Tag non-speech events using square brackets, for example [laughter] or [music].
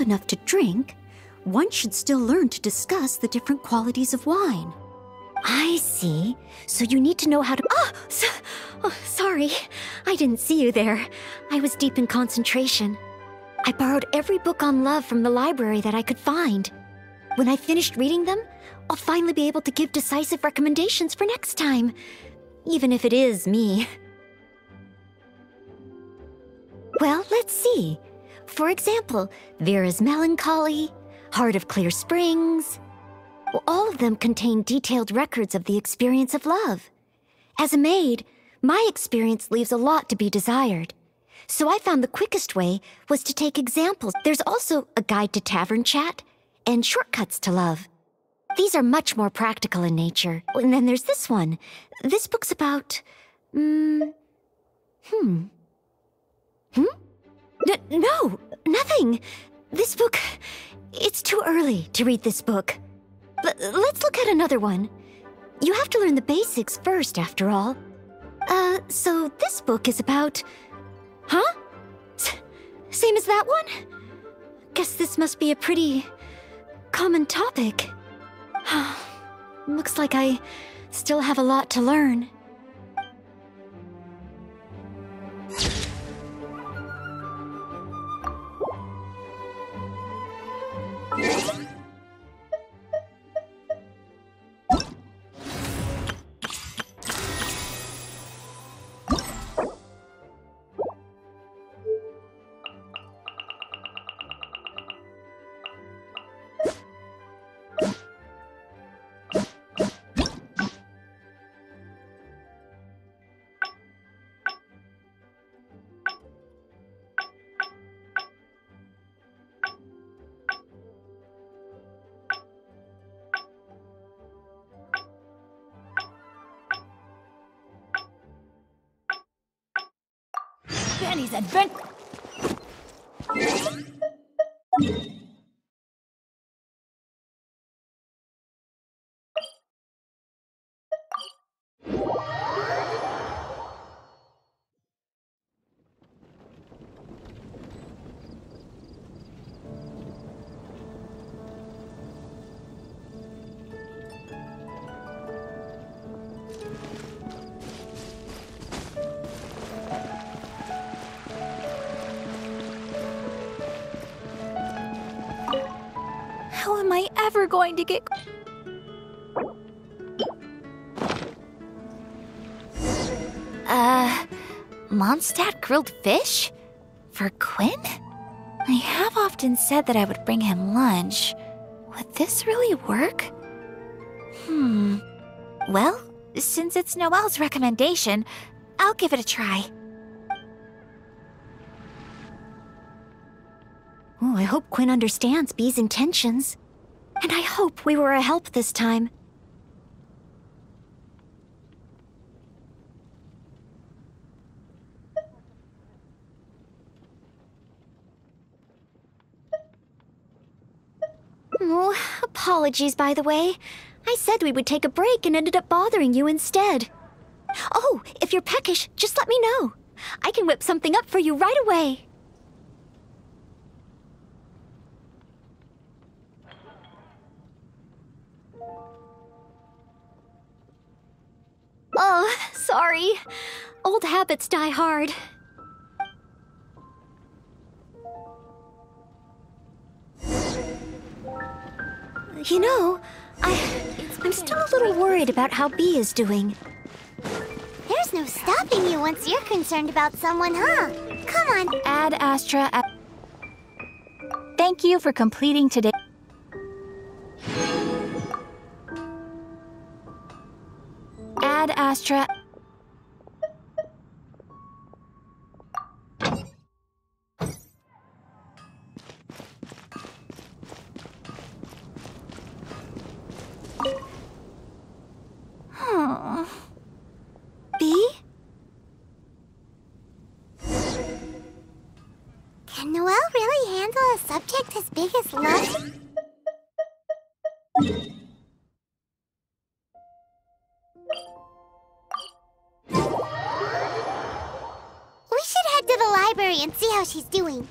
enough to drink, one should still learn to discuss the different qualities of wine. I see. So you need to know how to. Oh, so, oh, sorry. I didn't see you there. I was deep in concentration. I borrowed every book on love from the library that I could find. When I finished reading them, I'll finally be able to give decisive recommendations for next time. Even if it is me. Well, let's see. For example, Vera's Melancholy, Heart of Clear Springs. Well, all of them contain detailed records of the experience of love. As a maid, my experience leaves a lot to be desired. So I found the quickest way was to take examples. There's also a guide to tavern chat and shortcuts to love. These are much more practical in nature. And then there's this one. This book's about. Hmm. Hmm? No, nothing. This book. It's too early to read this book. L let's look at another one. You have to learn the basics first, after all. Uh, so this book is about. Huh? S same as that one? Guess this must be a pretty. common topic. [sighs] Looks like I still have a lot to learn. Benny's adventure. Am I ever going to get... Uh, Mondstadt grilled fish? For Quinn? I have often said that I would bring him lunch. Would this really work? Hmm. Well, since it's Noelle's recommendation, I'll give it a try. Oh, I hope Quinn understands Bee's intentions. And I hope we were a help this time. Oh, apologies, by the way. I said we would take a break and ended up bothering you instead. Oh, if you're peckish, just let me know. I can whip something up for you right away. Sorry. Old habits die hard. You know, I, I'm still a little worried about how Bee is doing. There's no stopping you once you're concerned about someone, huh? Come on. Ad Astra. Thank you for completing today. Ad Astra. Can Noelle really handle a subject as big as love? We should head to the library and see how she's doing.